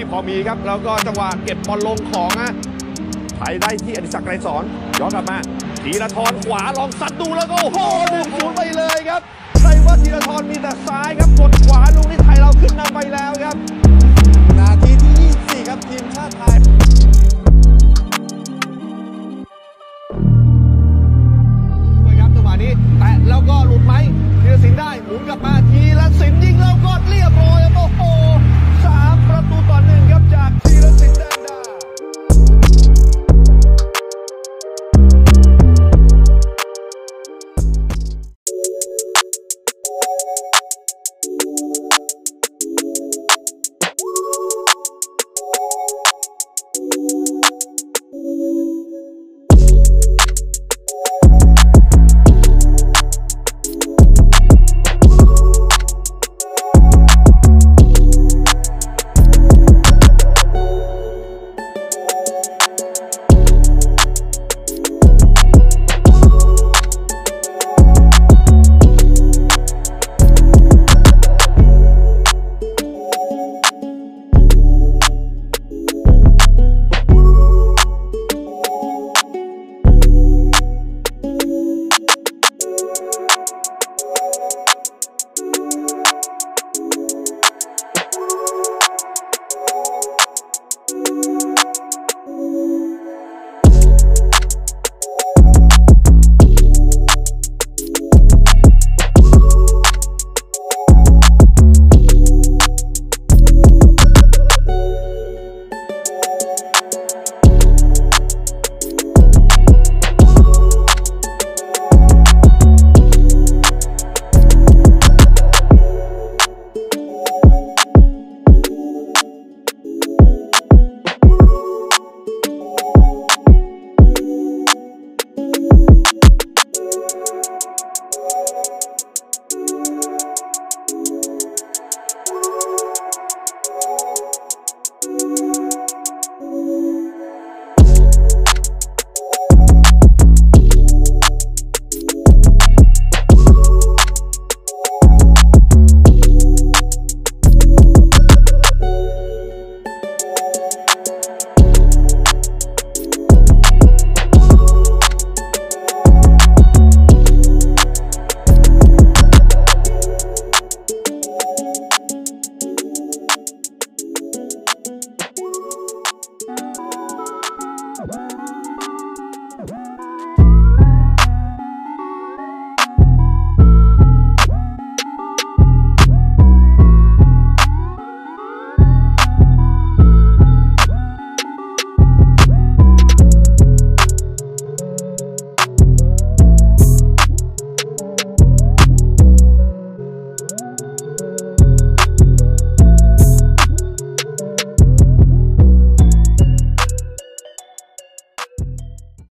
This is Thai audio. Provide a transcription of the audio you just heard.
ที่พอมีครับ แล้วก็จังหวะเก็บบอลลงของนะไทยได้ที่อดิศักดิ์ไกรสอนย้อนกลับมาธีรทรขวาลองสัตว์ดูแล้วก็โอ้โหหนึ่งศูนไปเลยครับใครว่าธีรทรมีแต่ซ้ายครับกดขวาลูกนี้ไทยเราขึ้นนำไปแล้วครับ นาทีที่ 24 ครับทีมชาติไทยครับจังหวะนี้แตะแล้วก็หลุดไหมธีรศินได้หมุนกลับมา